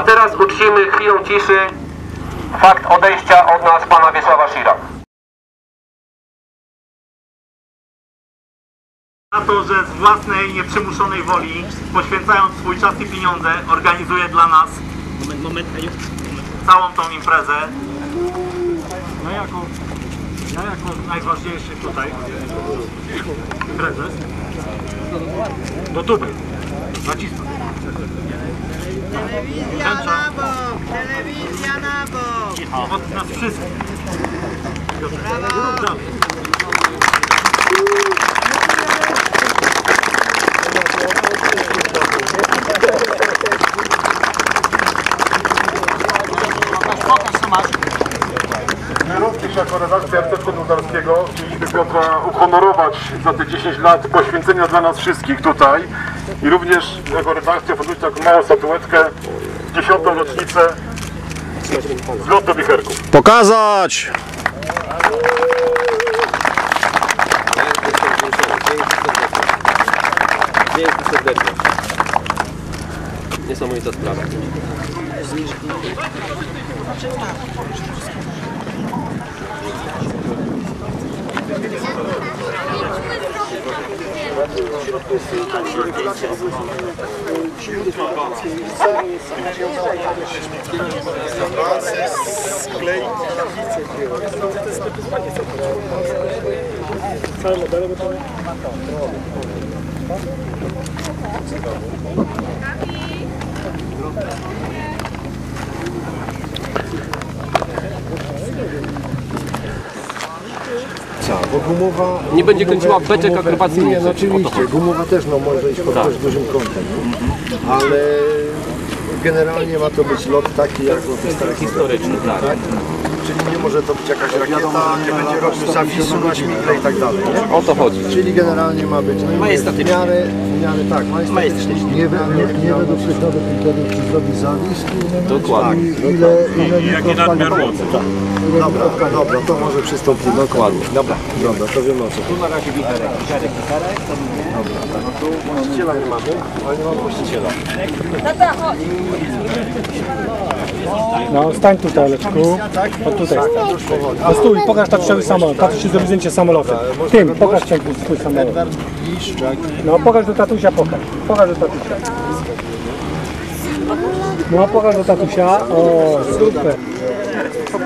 A teraz uczcimy chwilą ciszy fakt odejścia od nas pana Wiesława Szira. Za to, że z własnej, nieprzymuszonej woli, poświęcając swój czas i pieniądze, organizuje dla nas moment, moment, całą tą imprezę. No jako, ja jako najważniejszy tutaj prezes, do tuby, nacisnąć. Telewizja na bok! Telewizja na bok! Od nas wszystkich. Brawo! Brawo. My również jako redakcja Artefaktu Nudarskiego chcieliśmy Piotra uhonorować za te 10 lat poświęcenia dla nas wszystkich tutaj i również jako redakcja włożyć taką małą statuetkę 10. rocznicę zlotu do wicherków. Pokazać! Dzięki serdecznie. Niesamowita sprawa. Bo gumowa... Nie będzie kręciła beczek akrobacyjnych. Nie, no oczywiście. Gumowa też no, może iść pod Tak. dużym kątem. No. Ale generalnie ma to być lot taki jak w starych historycznych, tak. tak? Czyli nie może to być jakaś rakieta, nie będzie robił zawisu na śmigle i tak dalej. Nie? O to chodzi. Czyli generalnie ma być no majestatycznie. W miarę, w miarę tak, majestatycznie. Nie, nie, nie będą przykłady kryteriów, czy zrobi zawis, Dokładnie. Tak. Ile, ile nadmiar mocy. Tak. Dobra, dobra, dobra, to może przystąpić. Dokładnie. Dobra, dobra, to wiemy o co. Tu na razie wicherek, wicherek, wicherek, to mówię. Dobra, tak. No tu właściciela nie mamy, ale nie mamy właściciela. No, stań tutaj, Leczku. O tutaj. No stój, pokaż tatusiowi samolot. Tatuś zrobi zdjęcie samolotem. Tym, pokaż ten swój samolot. No, pokaż do tatusia, pokaż. Pokaż do tatusia. No, pokaż do tatusia. O, super.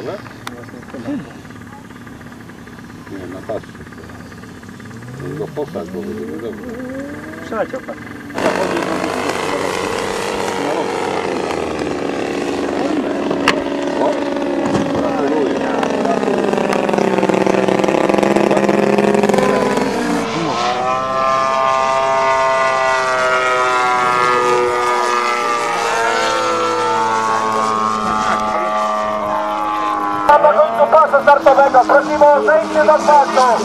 sprawę? Nie, na patrz. Go posadź, bo będzie niedobrze. Przeleciał pan. Startowego. Prosimy o zejście do pasu.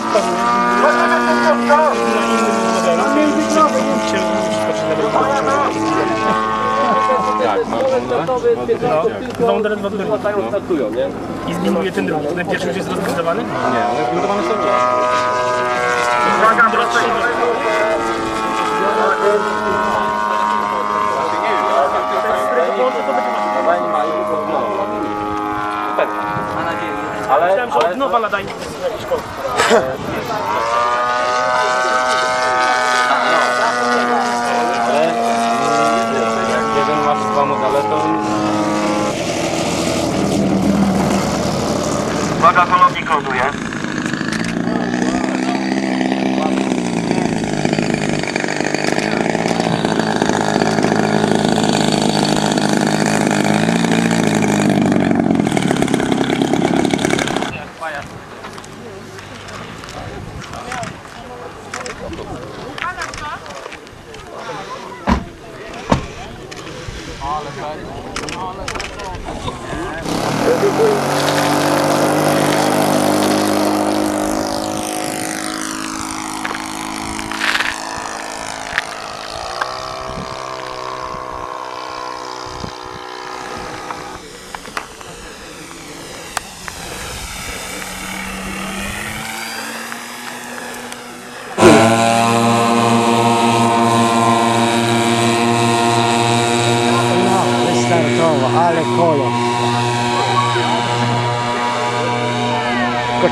Prosimy szybciutko. Tak, no, no, teraz dwa tury. no. startują, nie? I zdejmuje ten drugi. Ten pierwszy już jest rozbudowany? Nie, one zbudowane są nie. Uwaga, proszę. Ale, Ale nowa jakiś kod. jak jeden masz dwa modele, Uwaga, polownik Olha, cara. Eu fico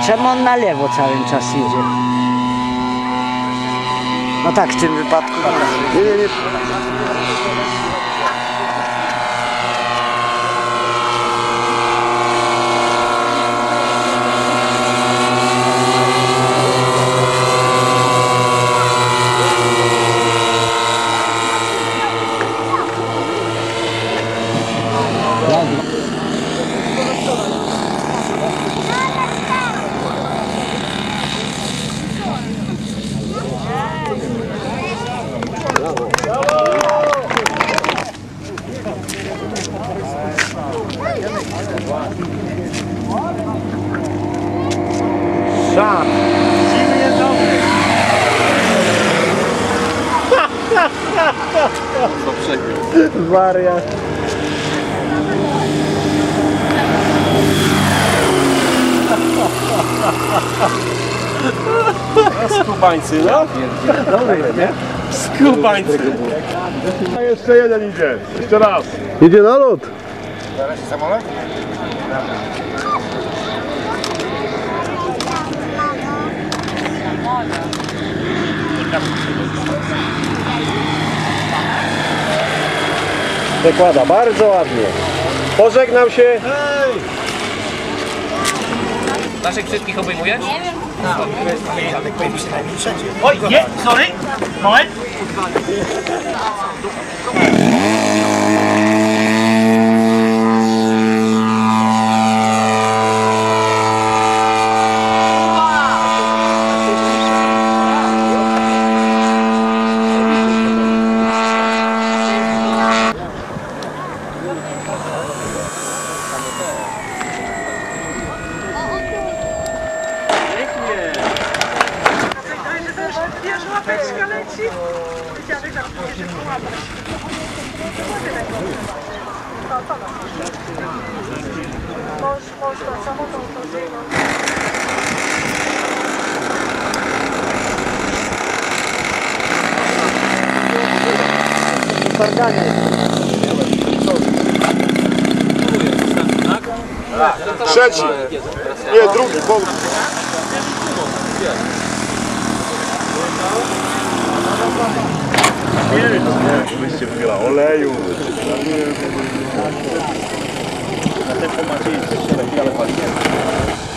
czemu on na lewo cały czas idzie? No tak, w tym wypadku. Nie, nie, nie. Wariat. Skubańcy, no? Skubańcy. A jeszcze jeden idzie. Jeszcze raz. Idzie na lód. Wykłada bardzo ładnie. Pożegnam się. naszych wszystkich obejmuje? Oj, nie, sorry. Moment. Wiesz, łapeczka leci. Dziadek tam się połapać. To, to no. Mąż, mąż ma samo tą korzyną. Trzeci. Nie, drugi. Bo... Kyllä Até como a gente pommaa siitä, ela é jalkaa